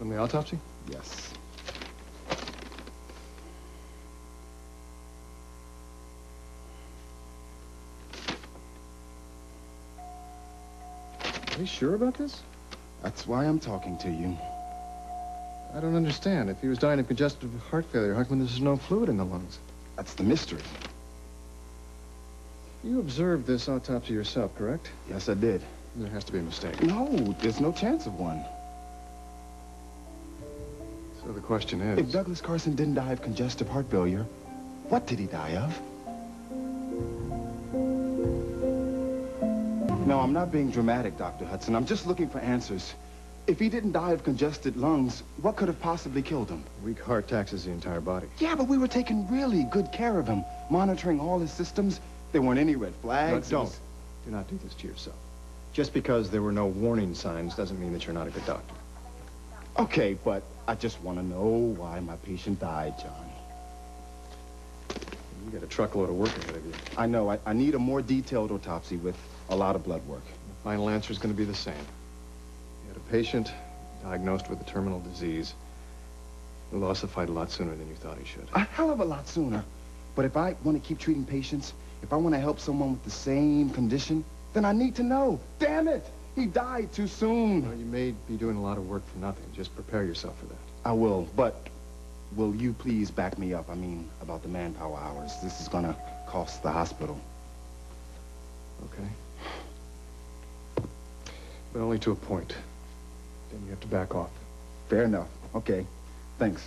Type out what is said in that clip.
From the autopsy? Yes. Are you sure about this? That's why I'm talking to you. I don't understand. If he was dying of congestive heart failure, how come there's no fluid in the lungs? That's the mystery. You observed this autopsy yourself, correct? Yes, I did. There has to be a mistake. No, there's no chance of one. So the question is... If Douglas Carson didn't die of congestive heart failure, what did he die of? No, I'm not being dramatic, Dr. Hudson. I'm just looking for answers. If he didn't die of congested lungs, what could have possibly killed him? Weak heart taxes the entire body. Yeah, but we were taking really good care of him, monitoring all his systems. There weren't any red flags. No, don't. was- Do not do this to yourself. Just because there were no warning signs doesn't mean that you're not a good doctor. Okay, but I just want to know why my patient died, John. You got a truckload of work ahead of you. I know. I, I need a more detailed autopsy with a lot of blood work. The final answer is going to be the same. You had a patient diagnosed with a terminal disease who lost the fight a lot sooner than you thought he should. A hell of a lot sooner. But if I want to keep treating patients, if I want to help someone with the same condition, then I need to know. Damn it! He died too Well, soon. you may be doing a lot of work for nothing. Just prepare yourself for that. I will, but will you please back me up? I mean, about the manpower hours. This is going to cost the hospital. Okay? But only to a point. Then you have to back off. Fair enough. Okay. Thanks.